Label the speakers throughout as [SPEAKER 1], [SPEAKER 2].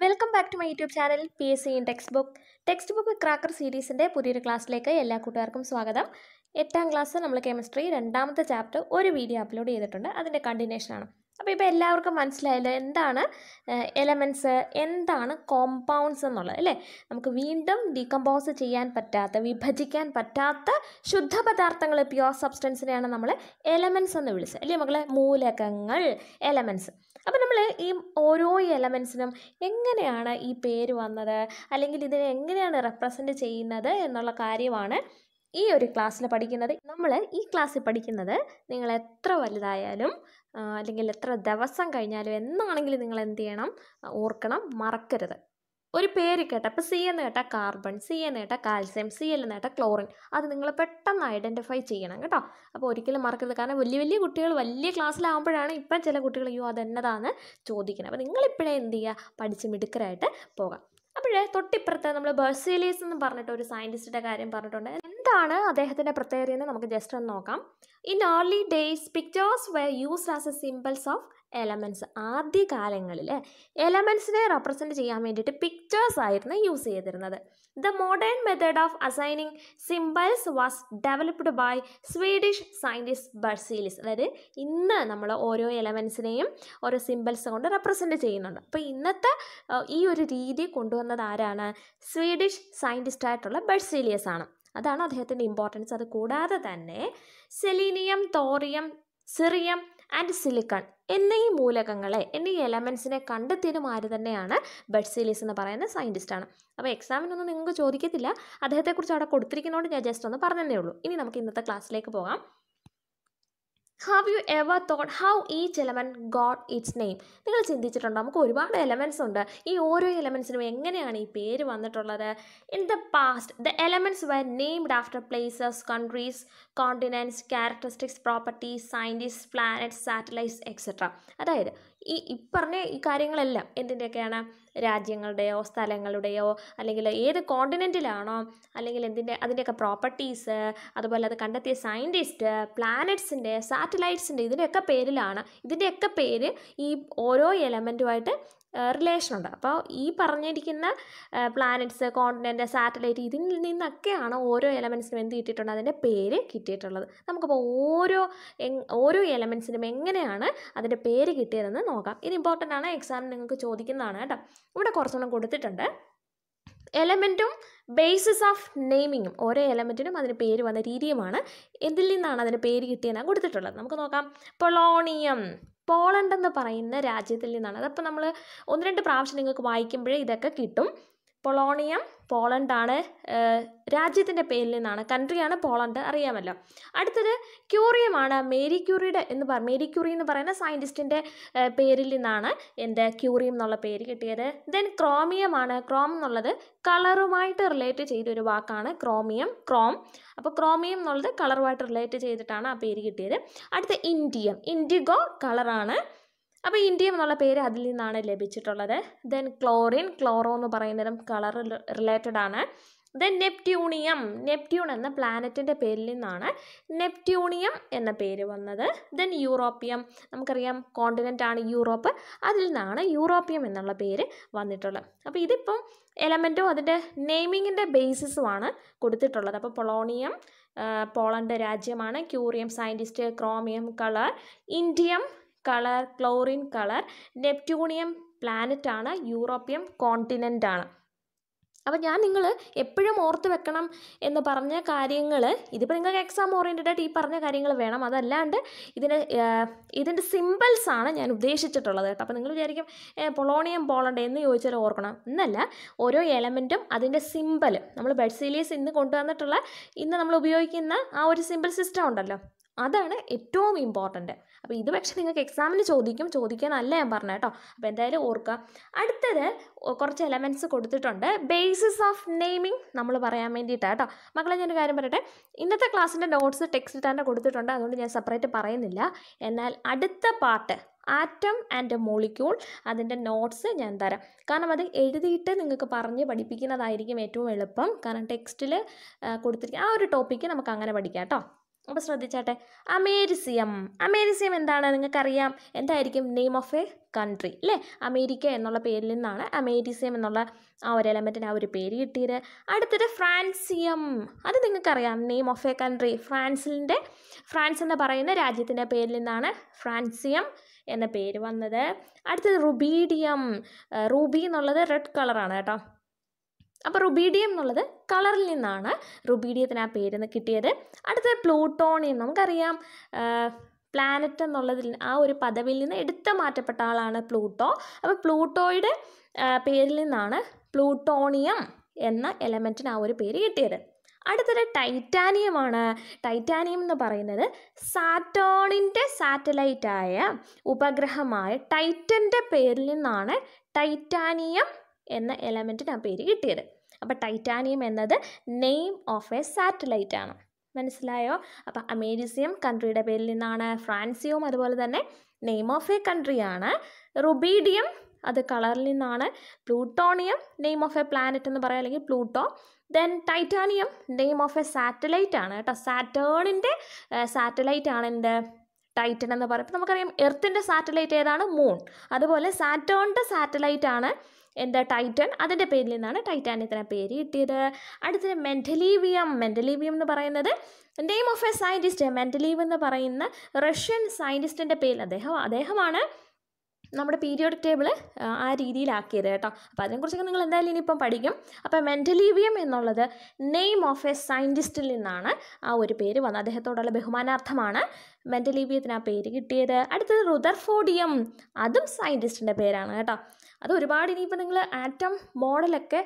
[SPEAKER 1] Welcome back to my YouTube channel P S C in textbook textbook cracker സീരീസിന്റെ പുതിയൊരു ക്ലാസ്സിലേക്ക് എല്ലാ കൂട്ടുകാർക്കും സ്വാഗതം. എട്ടാം ക്ലാസ് നമ്മൾ കെമിസ്ട്രി രണ്ടാമത്തെ ചാപ്റ്റർ ഒരു വീഡിയോ അപ്ലോഡ് ചെയ്തിട്ടുണ്ട്. അതിന്റെ കണ്ടിന്യൂഷനാണ് അപ്പോൾ ഇപ്പോൾ എല്ലാവർക്കും മനസ്സിലായല്ലോ എന്താണ് എലമെന്റ്സ് എന്താണ് കോമ്പൗണ്ട്സ് എന്നുള്ളത് അല്ലേ? നമുക്ക് വീണ്ടും ഡീകമ്പോസ് ചെയ്യാൻ പറ്റാത്ത വിഭജിക്കാൻ പറ്റാത്ത ശുദ്ധപദാർത്ഥങ്ങൾ പ്യുവർ സബ്സ്റ്റൻസിനെയാണ് നമ്മൾ എലമെന്റ്സ് എന്ന് വിളിച്ചത് അല്ലേ മക്കളെ? മൂലകങ്ങൾ എലമെന്റ്സ് അപ്പോൾ നമ്മൾ ഈ ഓരോ എലമെൻസിനും എങ്ങനെയാണ് ഈ പേര് വന്നത് അല്ലെങ്കിൽ ഇതിനെ എങ്ങനെയാണ് റെപ്രസെന്റ് ചെയ്യുന്നത് എന്നുള്ള കാര്യമാണ് ഈ ഒരു ക്ലാസ്സിൽ പഠിക്കുന്നത്. നമ്മൾ ഈ ക്ലാസ്സിൽ പഠിക്കുന്നത് നിങ്ങൾ എത്ര വലുതായാലും അല്ലെങ്കിൽ എത്ര ദിവസം കഴിഞ്ഞാലും എന്നാണെങ്കിലും നിങ്ങൾ എന്ത് ചെയ്യണം? ഓർക്കണം മറക്കരുത്. ഒരു പേര് കേട്ട അപ്പം സി എന്ന് കേട്ടാൽ കാർബൺ സി എന്ന് കേട്ടാൽ കാൽസ്യം സി എന്ന് കേട്ടാൽ ക്ലോറിൻ അത് നിങ്ങൾ പെട്ടെന്ന് ഐഡന്റിഫൈ ചെയ്യണം കേട്ടോ. അപ്പോൾ ഒരിക്കലും മറക്കരുത്. കാരണം വലിയ വലിയ കുട്ടികൾ വലിയ ക്ലാസ്സിലാകുമ്പോഴാണ് ഇപ്പം ചില കുട്ടികൾ അയ്യോ അതെന്നതാന്ന് ചോദിക്കുന്നത്. അപ്പോൾ നിങ്ങളിപ്പോഴേ എന്ത് ചെയ്യുക? പഠിച്ച് മിടുക്കരായിട്ട് പോകാം. അപ്പോഴേ തൊട്ടിപ്പുറത്ത് നമ്മൾ ബെർസേലിയസ് എന്ന് പറഞ്ഞിട്ട് ഒരു സയന്റിസ്റ്റിന്റെ കാര്യം പറഞ്ഞിട്ടുണ്ട്. എന്താണ് അദ്ദേഹത്തിന്റെ പ്രത്യേകത എന്ന് നമുക്ക് ജസ്റ്റ് ഒന്ന് നോക്കാം. In early days pictures were used as a symbols of elements ആദ്യ കാലങ്ങളിൽ എലമെന്റ്സിനെ റെപ്രസെന്റ് ചെയ്യാൻ വേണ്ടിയിട്ട് പിക്ചേഴ്സ് ആയിരുന്നു യൂസ് ചെയ്തിരുന്നത്. The modern method of assigning symbols was developed by Swedish scientist Berzelius അതായത് ഇന്ന് നമ്മൾ ഓരോ എലമെൻസിനെയും ഓരോ സിമ്പിൾസ് കൊണ്ട് റെപ്രസെന്റ് ചെയ്യുന്നുണ്ട്. അപ്പോൾ ഇന്നത്തെ ഈ ഒരു രീതി കൊണ്ടുവന്നത് ആരാണ്? സ്വീഡിഷ് സയന്റിസ്റ്റായിട്ടുള്ള ബർസീലിയസ് ആണ്. അതാണ് അദ്ദേഹത്തിന്റെ ഇമ്പോർട്ടൻസ് അത് കൂടാതെ തന്നെ selenium thorium cerium and silicon എന്നീ മൂലകങ്ങളെ എന്നീ എലമെൻസിനെ കണ്ടെത്തിയതും ആര് തന്നെയാണ്? ബെഡ്സീലീസ് എന്ന് പറയുന്ന സയന്റിസ്റ്റാണ് അപ്പോൾ എക്സാമിനൊന്നും നിങ്ങൾക്ക് ചോദിക്കത്തില്ല. അദ്ദേഹത്തെക്കുറിച്ച് അവിടെ കൊടുത്തിരിക്കുന്നതുകൊണ്ട് ഞാൻ ജസ്റ്റ് ഒന്ന് പറഞ്ഞതേ ഉള്ളൂ. ഇനി നമുക്ക് ഇന്നത്തെ ക്ലാസ്സിലേക്ക് പോകാം. Have you ever thought how each element got its name നിങ്ങൾ ചിന്തിച്ചിട്ടുണ്ടോ? നമുക്ക് ഒരുപാട് എലമെന്റ്സ് ഉണ്ട്. ഈ ഓരോ എലമെൻസിനും എങ്ങനെയാണ് ഈ പേര് വന്നിട്ടുള്ളത്? In the past the elements were named after places countries continents characteristics properties scientist planets satellites etcetera അതായത് ഈ ഈ പറഞ്ഞ ഈ കാര്യങ്ങളെല്ലാം എന്തിന്റെയൊക്കെയാണ് രാജ്യങ്ങളുടെയോ സ്ഥലങ്ങളുടെയോ അല്ലെങ്കിൽ ഏത് കോണ്ടിനെന്റിലാണോ അല്ലെങ്കിൽ എന്തിന്റെ അതിന്റെയൊക്കെ പ്രോപ്പർട്ടീസ് അതുപോലെ അത് കണ്ടെത്തിയ സയന്റിസ്റ്റ് പ്ലാനറ്റ്സിന്റെ സാറ്റലൈറ്റ്സിന്റെ ഇതിന്റെയൊക്കെ പേരിലാണ്. ഇതിന്റെയൊക്കെ പേര് ഈ ഓരോ എലമെന്റുമായിട്ട് റിലേഷൻ ഉണ്ട്. അപ്പോൾ ഈ പറഞ്ഞിരിക്കുന്ന പ്ലാനറ്റ്സ് കോണ്ടിനെന്റ് സാറ്റലൈറ്റ് ഇതിൽ നിന്നൊക്കെയാണ് ഓരോ എലമെൻസിനും എന്ത് കിട്ടിയിട്ടുണ്ട്? അതിന്റെ പേര് കിട്ടിയിട്ടുള്ളത്. നമുക്കപ്പോൾ ഓരോ ഓരോ എലമെൻസിനും എങ്ങനെയാണ് അതിന്റെ പേര് കിട്ടിയതെന്ന് നോക്കാം. ഇത് ഇമ്പോർട്ടന്റ് ആണ്. എക്സാമിന് നിങ്ങൾക്ക് ചോദിക്കുന്നതാണ് കേട്ടോ. ഇവിടെ കുറച്ചൊന്നും കൊടുത്തിട്ടുണ്ട്. എലമെന്റും ബേസിസ് ഓഫ് നെയിമിങ്ങും ഓരോ എലമെന്റിനും അതിന് പേര് വന്ന രീതിയുമാണ്. എന്തിൽ നിന്നാണ് അതിന് പേര് കിട്ടിയെന്നാണ് കൊടുത്തിട്ടുള്ളത്. നമുക്ക് നോക്കാം. പൊളോണിയം പോളണ്ട് എന്ന് പറയുന്ന രാജ്യത്തിൽ നിന്നാണ്. അതപ്പോൾ നമ്മൾ ഒന്ന് രണ്ട് പ്രാവശ്യം നിങ്ങൾക്ക് വായിക്കുമ്പോഴേ ഇതൊക്കെ കിട്ടും. പൊളോണിയം പോളണ്ടാണ് രാജ്യത്തിന്റെ പേരിൽ നിന്നാണ് കൺട്രിയാണ് പോളണ്ട് അറിയാമല്ലോ. അടുത്തത് ക്യൂറിയമാണ് മേരി ക്യൂറിയുടെ എന്ന് പറ മേരി ക്യൂറി എന്ന് പറയുന്ന സയന്റിസ്റ്റിന്റെ പേരിൽ നിന്നാണ് എന്റെ ക്യൂറിയം എന്നുള്ള പേര് കിട്ടിയത്. ദെൻ ക്രോമിയമാണ് ക്രോം എന്നുള്ളത് കളറുമായിട്ട് റിലേറ്റ് ചെയ്ത ഒരു വാക്കാണ് ക്രോമിയം ക്രോം. അപ്പോൾ ക്രോമിയം എന്നുള്ളത് കളറുമായിട്ട് റിലേറ്റ് ചെയ്തിട്ടാണ് ആ പേര് കിട്ടിയത്. അടുത്ത ഇൻഡിയം ഇൻഡിഗോ കളറാണ് അപ്പോൾ ഇൻഡിയം എന്നുള്ള പേര് അതിൽ നിന്നാണ് ലഭിച്ചിട്ടുള്ളത്. ദെൻ ക്ലോറിൻ ക്ലോറോ എന്ന് പറയുന്നതും കളർ റിലേറ്റഡ് ആണ്. ദെൻ നെപ്റ്റ്യൂണിയം നെപ്റ്റ്യൂൺ എന്ന പ്ലാനറ്റിന്റെ പേരിൽ നിന്നാണ് നെപ്റ്റ്യൂണിയം എന്ന പേര് വന്നത്. ദെൻ യൂറോപ്യം നമുക്കറിയാം കോണ്ടിനെന്റ് ആണ് യൂറോപ്പ്. അതിൽ നിന്നാണ് യൂറോപ്യം എന്നുള്ള പേര് വന്നിട്ടുള്ളത്. അപ്പോൾ ഇതിപ്പം എലമെന്റും അതിന്റെ നെയിമിങ്ങിന്റെ ബേസിസുമാണ് കൊടുത്തിട്ടുള്ളത്. അപ്പോൾ പൊളോണിയം പോളണ്ട് രാജ്യമാണ്. Curium scientist chromium colour indium colour chlorine colour neptunium planet ആണ് യൂറോപ്യൻ കോണ്ടിനെന്റ് ആണ് അപ്പോൾ ഞാൻ നിങ്ങൾ എപ്പോഴും ഓർത്ത് വെക്കണം എന്ന് പറഞ്ഞ കാര്യങ്ങൾ ഇതിപ്പോൾ നിങ്ങൾക്ക് എക്സാം ഓറിയന്റഡ് ആയിട്ട് ഈ പറഞ്ഞ കാര്യങ്ങൾ വേണം. അതല്ലാണ്ട് ഇതിന് ഇതിന്റെ സിമ്പിൾസ് ആണ് ഞാൻ ഉദ്ദേശിച്ചിട്ടുള്ളത് കേട്ടോ. അപ്പോൾ നിങ്ങൾ വിചാരിക്കും "ഏ, പൊളോണിയം പോളണ്ട് എന്ന് ചോദിച്ചാൽ ഓർക്കണം. എന്നല്ല ഓരോ എലമെന്റും അതിന്റെ സിമ്പിൾ നമ്മൾ ബെഡ്സീലിയസ് ഇന്ന് കൊണ്ടുവന്നിട്ടുള്ള ഇന്ന് നമ്മൾ ഉപയോഗിക്കുന്ന ആ ഒരു സിമ്പിൾ സിസ്റ്റം ഉണ്ടല്ലോ. അതാണ് ഏറ്റവും ഇമ്പോർട്ടന്റ് അപ്പോൾ ഇത് പക്ഷേ നിങ്ങൾക്ക് എക്സാമിന് ചോദിക്കും. ചോദിക്കാനല്ല ഞാൻ പറഞ്ഞ കേട്ടോ. അപ്പോൾ എന്തായാലും ഓർക്കുക. അടുത്തത് കുറച്ച് എലമെന്റ്സ് കൊടുത്തിട്ടുണ്ട്. ബേസിസ് ഓഫ് നെയിമിങ് നമ്മൾ പറയാൻ വേണ്ടിയിട്ടാണ് കേട്ടോ. മക്കളെ ഞാനൊരു കാര്യം പറയട്ടെ. ഇന്നത്തെ ക്ലാസ്സിന്റെ നോട്ട്സ് ടെക്സ്റ്റ് തന്നെ കൊടുത്തിട്ടുണ്ട്. അതുകൊണ്ട് ഞാൻ സെപ്പറേറ്റ് പറയുന്നില്ല. എന്നാൽ അടുത്ത പാർട്ട് ആറ്റം ആൻഡ് മോളിക്യൂൾ അതിന്റെ നോട്ട്സ് ഞാൻ തരാം. കാരണം അത് എഴുതിയിട്ട് നിങ്ങൾക്ക് പറഞ്ഞ് പഠിപ്പിക്കുന്നതായിരിക്കും ഏറ്റവും എളുപ്പം. കാരണം ടെക്സ്റ്റിൽ കൊടുത്തിരിക്കുന്ന ആ ഒരു ടോപ്പിക്ക് നമുക്ക് അങ്ങനെ പഠിക്കാം കേട്ടോ. അപ്പോൾ ശ്രദ്ധിച്ചാട്ടെ. അമേരിസിയം. അമേരിസിയം എന്താണ്? നിങ്ങൾക്കറിയാം. എന്തായിരിക്കും? നെയിം ഓഫ് എ കൺട്രി അല്ലേ അമേരിക്ക എന്നുള്ള പേരിൽ നിന്നാണ് അമേരിസിയം എന്നുള്ള ആ ഒരു എലമെന്റിന് ആ ഒരു പേര് കിട്ടിയത്. അടുത്തത് ഫ്രാൻസിയം. അത് നിങ്ങൾക്കറിയാം. നെയിം ഓഫ് എ കൺട്രി ഫ്രാൻസിന്റെ ഫ്രാൻസ് എന്ന് പറയുന്ന രാജ്യത്തിന്റെ പേരിൽ നിന്നാണ് ഫ്രാൻസിയം എന്ന പേര് വന്നത്. അടുത്തത് റുബീഡിയം. റൂബി എന്നുള്ളത് റെഡ് കളറാണ് കേട്ടോ. അപ്പോൾ റുബീഡിയം എന്നുള്ളത് കളറിൽ നിന്നാണ് റുബീഡിയത്തിന് ആ പേര് കിട്ടിയത്. അടുത്തത് പ്ലൂട്ടോണിയം. നമുക്കറിയാം പ്ലാനറ്റ് എന്നുള്ളതിൽ ആ ഒരു പദവിയിൽ നിന്ന് എടുത്തു മാറ്റപ്പെട്ട ആളാണ് പ്ലൂട്ടോ. അപ്പോൾ പ്ലൂട്ടോയുടെ പേരിൽ നിന്നാണ് പ്ലൂട്ടോണിയം എന്ന എലമെന്റിന് ആ ഒരു പേര് കിട്ടിയത്. അടുത്തത് ടൈറ്റാനിയമാണ്. ടൈറ്റാനിയം എന്ന് പറയുന്നത് സാറ്റേണിന്റെ സാറ്റലൈറ്റായ ഉപഗ്രഹമായ ടൈറ്റന്റെ പേരിൽ നിന്നാണ് ടൈറ്റാനിയം എന്ന എലമെന്റിന് ആ പേര് കിട്ടിയത്. അപ്പോൾ ടൈറ്റാനിയം എന്നത് നെയിം ഓഫ് എ സാറ്റലൈറ്റ് ആണ്. മനസ്സിലായോ? അപ്പോൾ അമേരിസിയം കൺട്രിയുടെ പേരിൽ നിന്നാണ് ഫ്രാൻസിയവും അതുപോലെ തന്നെ നെയിം ഓഫ് എ കൺട്രിയാണ് റുബീഡിയം അത് കളറിൽ നിന്നാണ്. Plutonium name of a planet എന്ന് പറയാം അല്ലെങ്കിൽ Pluto. Then titanium name of a satellite ആണ്. കേട്ടോ സാറ്റേണിന്റെ സാറ്റലൈറ്റ് ആണ് എന്റെ ടൈറ്റൻ എന്ന് പറയുമ്പോൾ നമുക്കറിയാം എർത്തിന്റെ സാറ്റലൈറ്റ് ഏതാണ്? മൂൺ അതുപോലെ സാറ്റേണിന്റെ സാറ്റലൈറ്റ് ആണ്. എന്താ ടൈറ്റൻ അതിന്റെ പേരിൽ നിന്നാണ് ടൈറ്റാനിയത്തിന് പേര് കിട്ടിയത്. അടുത്തത് മെന്റലീവിയം മെന്റലീവിയം എന്ന് പറയുന്നത് name of a scientist Mendeleev എന്ന് പറയുന്ന റഷ്യൻ സയന്റിസ്റ്റിന്റെ പേരിൽ അദ്ദേഹം അദ്ദേഹമാണ് നമ്മുടെ പീരിയോഡിക് ടേബിൾ ആ രീതിയിലാക്കിയത് കേട്ടോ. അപ്പോൾ അതിനെക്കുറിച്ചൊക്കെ നിങ്ങൾ എന്തായാലും ഇനിയിപ്പം പഠിക്കും. അപ്പോൾ മെന്റലീവിയം എന്നുള്ളത് നെയിം ഓഫ് എ സയന്റിസ്റ്റിൽ നിന്നാണ് ആ ഒരു പേര് വന്നത്. അദ്ദേഹത്തോടുള്ള ബഹുമാനാർത്ഥമാണ് മെന്റലീവിയത്തിന് ആ പേര് കിട്ടിയത്. അടുത്തത് റുദർഫോഡിയം അതും സയന്റിസ്റ്റിന്റെ പേരാണ് കേട്ടോ. അത് ഒരുപാട് ഇനിയിപ്പോൾ നിങ്ങൾ ആറ്റം മോഡലൊക്കെ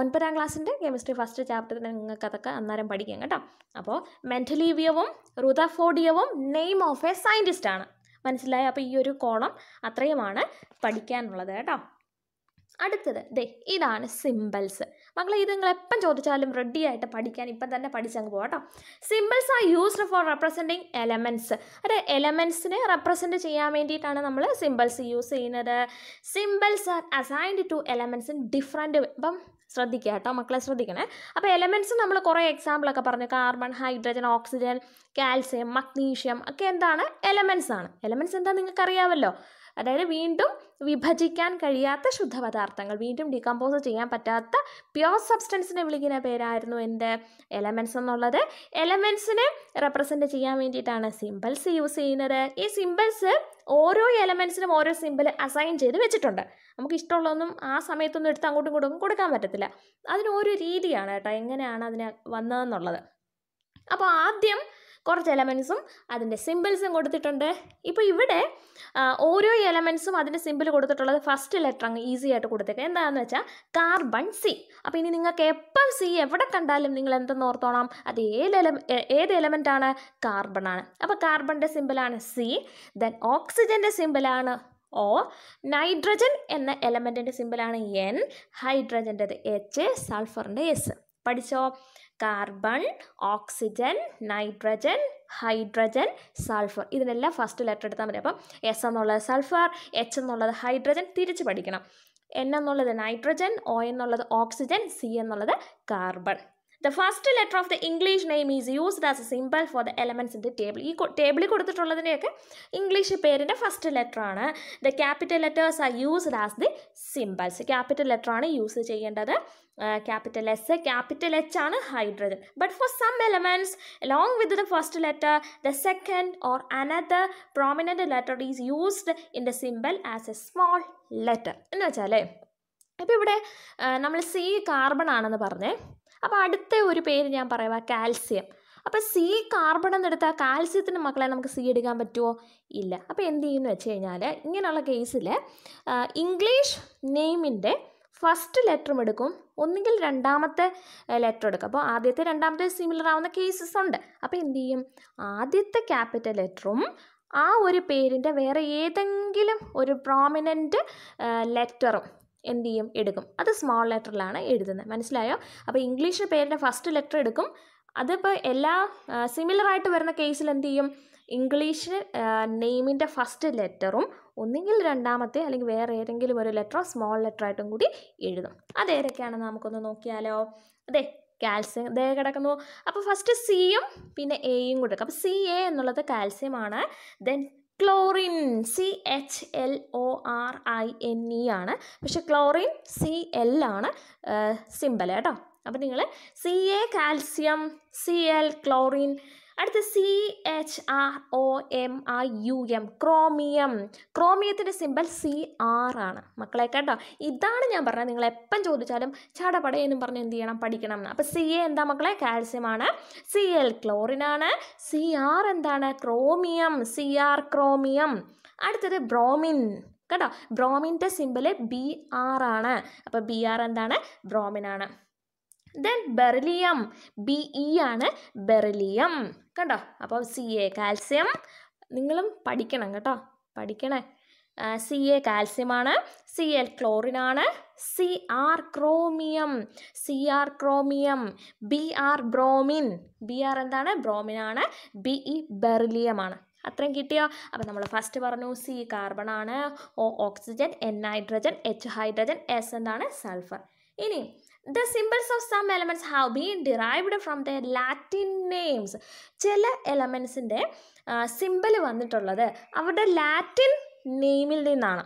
[SPEAKER 1] ഒൻപതാം ക്ലാസ്സിന്റെ കെമിസ്ട്രി ഫസ്റ്റ് ചാപ്റ്ററിൽ നിങ്ങൾക്ക് അതൊക്കെ അന്നേരം പഠിക്കാം കേട്ടോ. അപ്പോൾ മെന്റലീവിയവും റുദർഫോഡിയവും നെയിം ഓഫ് എ സയന്റിസ്റ്റാണ് മനസ്സിലായോ? അപ്പോൾ ഈ ഒരു കോളം അത്രയുമാണ് പഠിക്കാനുള്ളത് കേട്ടോ. അടുത്തത് ദേ ഇതാണ് സിമ്പിൾസ് മക്കളെ ഇത് നിങ്ങൾ എപ്പം ചോദിച്ചാലും റെഡി ആയിട്ട് പഠിക്കാൻ ഇപ്പം തന്നെ പഠിച്ചങ്ങ് പോകാം കേട്ടോ. Symbols are used for representing elements അതെ എലമെന്റ്സിനെ റെപ്രസെന്റ് ചെയ്യാൻ വേണ്ടിയിട്ടാണ് നമ്മൾ സിമ്പിൾസ് യൂസ് ചെയ്യുന്നത്. Symbols are assigned to elements in different ഇപ്പം ശ്രദ്ധിക്കുക കേട്ടോ മക്കളെ ശ്രദ്ധിക്കണേ. അപ്പോൾ എലമെന്റ്സ് നമ്മൾ കുറേ എക്സാമ്പിളൊക്കെ പറഞ്ഞു. Carbon hydrogen oxygen calcium magnesium ഒക്കെ എന്താണ്? എലമെന്റ്സ് ആണ്. എലമെന്റ്സ് എന്താ നിങ്ങൾക്ക് അറിയാമല്ലോ അതായത് വീണ്ടും വിഭജിക്കാൻ കഴിയാത്ത ശുദ്ധപദാർത്ഥങ്ങൾ വീണ്ടും ഡീകമ്പോസ് ചെയ്യാൻ പറ്റാത്ത പ്യോർ സബ്സ്റ്റൻസിനെ വിളിക്കുന്ന പേരായിരുന്നു എന്റെ എലമെൻസ് എന്നുള്ളത്. എലമെൻസിനെ റെപ്രസെന്റ് ചെയ്യാൻ വേണ്ടിയിട്ടാണ് സിമ്പിൾസ് യൂസ് ചെയ്യുന്നത്. ഈ സിമ്പിൾസ് ഓരോ എലമെൻസിനും ഓരോ സിമ്പിൾ അസൈൻ ചെയ്ത് വെച്ചിട്ടുണ്ട്. നമുക്ക് ഇഷ്ടമുള്ളതൊന്നും ആ സമയത്തൊന്നും എടുത്ത് അങ്ങോട്ടും ഇങ്ങോട്ടും കൊടുക്കാൻ പറ്റത്തില്ല. അതിന് രീതിയാണ് കേട്ടോ എങ്ങനെയാണ് അതിന് വന്നതെന്നുള്ളത്. അപ്പോൾ ആദ്യം കുറച്ച് എലമെൻസും അതിന്റെ സിമ്പിൾസും കൊടുത്തിട്ടുണ്ട്. ഇപ്പോൾ ഇവിടെ ഓരോ എലമെൻസും അതിന്റെ സിമ്പിൾ കൊടുത്തിട്ടുള്ളത് ഫസ്റ്റ് ലെറ്റർ അങ്ങ് ഈസി ആയിട്ട് കൊടുത്തേക്കുക എന്താണെന്ന് വെച്ചാൽ കാർബൺ സി അപ്പോൾ ഇനി നിങ്ങൾക്ക് എപ്പം സി എവിടെ കണ്ടാലും നിങ്ങൾ എന്തെന്ന് ഓർത്തോണം? അത് ഏത് എല ഏത് എലമെന്റ് ആണ്? കാർബൺ ആണ്. അപ്പോൾ കാർബണിന്റെ സിമ്പിളാണ് സി ദെൻ ഓക്സിജന്റെ സിമ്പിളാണ് ഓ നൈട്രജൻ എന്ന എലമെന്റിന്റെ സിമ്പിളാണ് എൻ ഹൈഡ്രജന്റെത് എച്ച് സൾഫറിന്റെ എസ് പഠിച്ചോ? Carbon oxygen nitrogen hydrogen sulphur. ഇതിനെല്ലാം ഫസ്റ്റ് ലെറ്റർ എടുത്താൽ മതി. അപ്പം എസ് എന്നുള്ളത് സൾഫർ എച്ച് എന്നുള്ളത് ഹൈഡ്രജൻ തിരിച്ച് പഠിക്കണം. എൻ എന്നുള്ളത് നൈട്രജൻ ഒ എന്നുള്ളത് ഓക്സിജൻ സി എന്നുള്ളത് carbon. The first letter of the English name is used as a symbol for the elements in the table ഈ ടേബിളിൽ കൊടുത്തിട്ടുള്ളതിന്റെയൊക്കെ ഇംഗ്ലീഷ് പേരിന്റെ ഫസ്റ്റ് ലെറ്റർ ആണ്. The capital letters are used as the symbols capital letter ആണ് use ചെയ്യേണ്ടത്. Capital S capital H ആണ് hydrogen but for some elements along with the first letter the second or another prominent letter is used in the symbol as a small letter എന്ന് വെച്ചാൽ ഇപ്പോൾ ഇവിടെ നമ്മൾ C carbon ആണെന്ന് പറഞ്ഞേ. അപ്പോൾ അടുത്ത ഒരു പേര് ഞാൻ പറയാം കാൽസ്യം. അപ്പോൾ സി കാർബൺ എന്നെടുത്താൽ കാൽസ്യത്തിന് മക്കളെ നമുക്ക് സി എടുക്കാൻ പറ്റുമോ ഇല്ല. അപ്പോൾ എന്ത് ചെയ്യുമെന്ന് വെച്ച് കഴിഞ്ഞാൽ ഇങ്ങനെയുള്ള കേസിൽ ഇംഗ്ലീഷ് നെയിമിന്റെ ഫസ്റ്റ് ലെറ്ററും എടുക്കും ഒന്നുകിൽ രണ്ടാമത്തെ ലെറ്റർ എടുക്കും. അപ്പോൾ ആദ്യത്തെ രണ്ടാമത്തെ സിമിലർ ആവുന്ന കേസസ് ഉണ്ട്. അപ്പോൾ എന്ത് ചെയ്യും? ആദ്യത്തെ ക്യാപിറ്റൽ ലെറ്ററും ആ ഒരു പേരിന്റെ വേറെ ഏതെങ്കിലും ഒരു പ്രോമിനന്റ് ലെറ്ററും എന്ത് ചെയ്യും? എടുക്കും. അത് സ്മോൾ ലെറ്ററിലാണ് എഴുതുന്നത് മനസ്സിലായോ? അപ്പോൾ ഇംഗ്ലീഷ് പേരിന്റെ ഫസ്റ്റ് ലെറ്റർ എടുക്കും. അതിപ്പോൾ എല്ലാ സിമിലറായിട്ട് വരുന്ന കേസിൽ എന്ത് ചെയ്യും? ഇംഗ്ലീഷ് നെയിമിന്റെ ഫസ്റ്റ് ലെറ്ററും ഒന്നുകിൽ രണ്ടാമത്തെ അല്ലെങ്കിൽ വേറെ ഏതെങ്കിലും ഒരു ലെറ്ററോ സ്മോൾ ലെറ്ററായിട്ടും കൂടി എഴുതും. അതേതൊക്കെയാണെന്ന് നമുക്കൊന്ന് നോക്കിയാലോ. അതെ കാൽസ്യം ദേ കിടക്കുന്നു. അപ്പോൾ ഫസ്റ്റ് സിയും പിന്നെ എയും കൂടെ അപ്പോൾ സി എ എന്നുള്ളത് കാൽസ്യമാണ് then chlorine C H L O R I N E ആണ്. പക്ഷെ ക്ലോറിൻ സി എൽ ആണ് സിമ്പൽ കേട്ടോ. അപ്പോൾ നിങ്ങൾ C A calcium C L chlorine അടുത്ത C H R O M R U M chromium ക്രോമിയത്തിന്റെ symbol C R ആണ്. മക്കളെ കേട്ടോ ഇതാണ് ഞാൻ പറഞ്ഞത്. നിങ്ങൾ എപ്പം ചോദിച്ചാലും ചടപടയെന്നും പറഞ്ഞ് എന്ത് ചെയ്യണം? പഠിക്കണം എന്ന്. അപ്പോൾ സി എ എന്താ മക്കളെ? കാൽസ്യമാണ് സി എൽ ക്ലോറിൻ ആണ്. സി ആർ എന്താണ്? ക്രോമിയം സി ആർ ക്രോമിയം അടുത്തത് ബ്രോമിൻ കേട്ടോ ബ്രോമിന്റെ സിമ്പിൾ ബി ആർ ആണ്. അപ്പോൾ ബി ആർ എന്താണ്? ബ്രോമിൻ ആണ്. ദെൻ ബെറിലിയം ബി ഇ ആണ് ബെറിലിയം കണ്ടോ? അപ്പോൾ സി എ കാൽസ്യം നിങ്ങളും പഠിക്കണം കേട്ടോ. പഠിക്കണേ. സി എ കാൽസ്യമാണ് സി എൽ ക്ലോറിൻ ആണ്. C R chromium C R chromium B R bromine B R എന്താണ്? ബ്രോമിനാണ് ബി ഇ ബെറിലിയമാണ് അത്രയും കിട്ടിയോ? അപ്പോൾ നമ്മൾ ഫസ്റ്റ് പറഞ്ഞു സി കാർബൺ ആണ്. O oxygen N hydrogen H hydrogen S എന്താണ്? സൾഫർ ഇനി the symbols of some elements have been derived from the Latin names ചില എലമെൻസിന്റെ സിമ്പിൾ വന്നിട്ടുള്ളത് അവരുടെ ലാറ്റിൻ നെയിമിൽ നിന്നാണ്.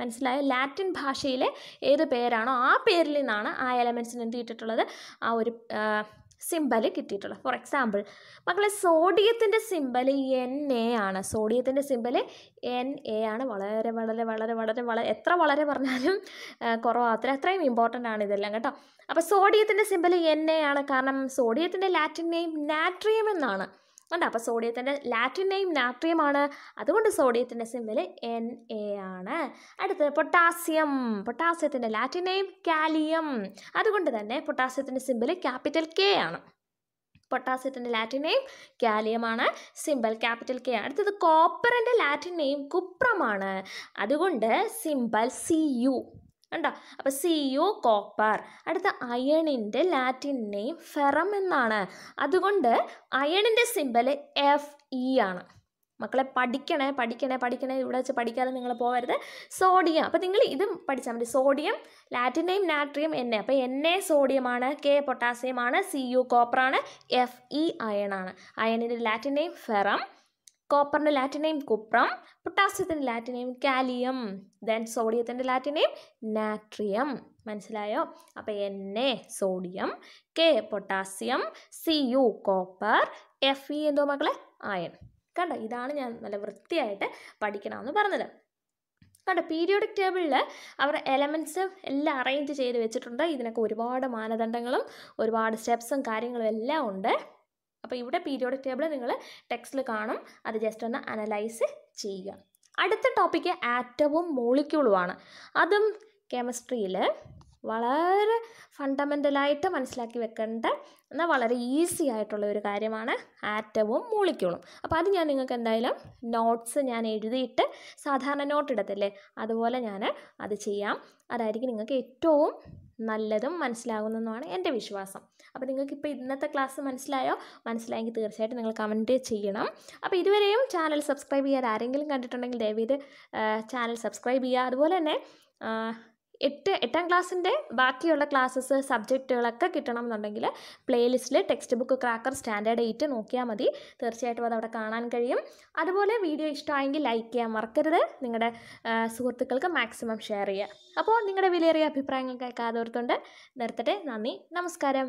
[SPEAKER 1] മനസ്സിലായ? ലാറ്റിൻ ഭാഷയിലെ ഏത് പേരാണോ ആ പേരിൽ നിന്നാണ് ആ എലമെൻസിന് എന്ത് കിട്ടിയിട്ടുള്ളത് ആ ഒരു സിമ്പൽ കിട്ടിയിട്ടുള്ളത്. ഫോർ എക്സാമ്പിൾ മക്കളെ സോഡിയത്തിന്റെ സിമ്പൽ എൻ എ ആണ്. സോഡിയത്തിന്റെ സിമ്പൽ എൻ എ ആണ്. വളരെ വളരെ വളരെ വളരെ വളരെ എത്ര വളരെ പറഞ്ഞാലും കുറവാത്ര അത്ര അത്രയും ഇമ്പോർട്ടന്റ് ആണ് ഇതെല്ലാം കേട്ടോ. അപ്പോൾ സോഡിയത്തിന്റെ സിമ്പൽ എൻ എ ആണ്. കാരണം സോഡിയത്തിന്റെ ലാറ്റിൻ നെയിം നാട്രിയം എന്നാണ്. ഉണ്ട് അപ്പോൾ സോഡിയത്തിന്റെ ലാറ്റിൻ നെയിം നാട്രിയം ആണ് അതുകൊണ്ട് സോഡിയത്തിന്റെ സിമ്പിൾ എൻ എ ആണ്. അടുത്തത് പൊട്ടാസ്യം പൊട്ടാസ്യത്തിന്റെ ലാറ്റിൻ നെയിം കാലിയം. അതുകൊണ്ട് തന്നെ പൊട്ടാസ്യത്തിന്റെ സിമ്പിൾ ക്യാപിറ്റൽ കെ ആണ്. പൊട്ടാസ്യത്തിന്റെ ലാറ്റിൻ നെയിം കാലിയമാണ് സിമ്പിൾ ക്യാപിറ്റൽ കെ അടുത്തത് കോപ്പറിന്റെ ലാറ്റിൻ നെയിം കുപ്രമാണ്. അതുകൊണ്ട് സിമ്പിൾ സി യു ഉണ്ടോ അപ്പോൾ സി യു കോപ്പർ അടുത്ത അയണിന്റെ ലാറ്റിൻ നെയിം ഫെറം എന്നാണ്. അതുകൊണ്ട് അയണിന്റെ സിമ്പൽ എഫ് ഇ ആണ്. മക്കളെ പഠിക്കണേ പഠിക്കണേ പഠിക്കണേ. ഇവിടെ വെച്ച് പഠിക്കാതെ നിങ്ങൾ പോകരുത്. സോഡിയം അപ്പോൾ നിങ്ങൾ ഇതും പഠിച്ചാൽ മതി. സോഡിയം ലാറ്റിനെയും നാട്രിയം എന്നെ അപ്പം അപ്പോൾ എൻ എ സോഡിയമാണ് കെ പൊട്ടാസ്യമാണ് സി യു കോപ്പറാണ് എഫ് ഇ അയണാണ് അയണിന്റെ ലാറ്റിനെയും ഫെറം കോപ്പറിന്റെ ലാറ്റിൻ നെയിം കുപ്രം പൊട്ടാസ്യത്തിന്റെ ലാറ്റിൻ നെയിം കാലിയം ദെൻ സോഡിയത്തിന്റെ ലാറ്റിൻ നെയിം നാട്രിയം മനസ്സിലായോ? അപ്പോൾ N A sodium K potassium C U copper F E എന്തോ മക്കളെ? അയൺ കണ്ടോ? ഇതാണ് ഞാൻ നല്ല വൃത്തിയായിട്ട് പഠിക്കണമെന്ന് പറഞ്ഞത്. കണ്ടോ? പീരിയോഡിക് ടേബിളിൽ അവർ എലമെന്റ്സ് എല്ലാം അറേഞ്ച് ചെയ്ത് വെച്ചിട്ടുണ്ട്. ഇതിനൊക്കെ ഒരുപാട് മാനദണ്ഡങ്ങളും ഒരുപാട് സ്റ്റെപ്സും കാര്യങ്ങളും എല്ലാം ഉണ്ട്. അപ്പോൾ ഇവിടെ പീരിയോഡിക് ടേബിൾ നിങ്ങൾ ടെക്സ്റ്റിൽ കാണും. അത് ജസ്റ്റ് ഒന്ന് അനലൈസ് ചെയ്യുക. അടുത്ത ടോപ്പിക്ക് ആറ്റവും മോളിക്യൂളുമാണ് അതും കെമിസ്ട്രിയിൽ വളരെ ഫണ്ടമെന്റലായിട്ട് മനസ്സിലാക്കി വെക്കേണ്ട എന്നാൽ വളരെ ഈസി ആയിട്ടുള്ള ഒരു കാര്യമാണ് ആറ്റവും മോളിക്യൂളും അപ്പോൾ അത് ഞാൻ നിങ്ങൾക്ക് എന്തായാലും നോട്ട്സ് ഞാൻ എഴുതിയിട്ട് സാധാരണ നോട്ട് ഇടത്തില്ലേ? അതുപോലെ ഞാൻ അത് ചെയ്യാം. അതായിരിക്കും നിങ്ങൾക്ക് ഏറ്റവും നല്ലതും മനസ്സിലാകുന്നതുമാണ് എന്റെ വിശ്വാസം. അപ്പോൾ നിങ്ങൾക്ക് ഇപ്പോൾ ഇന്നത്തെ ക്ലാസ് മനസ്സിലായോ? മനസ്സിലായെങ്കിൽ തീർച്ചയായിട്ടും നിങ്ങൾ കമന്റ് ചെയ്യണം. അപ്പോൾ ഇതുവരെയും ചാനൽ സബ്സ്ക്രൈബ് ചെയ്യാതെ ആരെങ്കിലും കണ്ടിട്ടുണ്ടെങ്കിൽ ദയവീത് ചാനൽ സബ്സ്ക്രൈബ് ചെയ്യുക. അതുപോലെ തന്നെ എട്ട് എട്ടാം ക്ലാസ്സിന്റെ ബാക്കിയുള്ള ക്ലാസ്സസ് സബ്ജക്റ്റുകളൊക്കെ കിട്ടണം എന്നുണ്ടെങ്കിൽ പ്ലേലിസ്റ്റിൽ text book cracker standard eight നോക്കിയാൽ മതി. തീർച്ചയായിട്ടും അത് അവിടെ കാണാൻ കഴിയും. അതുപോലെ വീഡിയോ ഇഷ്ടമായെങ്കിൽ ലൈക്ക് ചെയ്യാൻ മറക്കരുത്. നിങ്ങളുടെ സുഹൃത്തുക്കൾക്ക് മാക്സിമം ഷെയർ ചെയ്യുക. അപ്പോൾ നിങ്ങളുടെ വിലയേറിയ അഭിപ്രായങ്ങൾക്കായി കാതോർത്തുകൊണ്ട് നിർത്തട്ടെ. നന്ദി. നമസ്കാരം.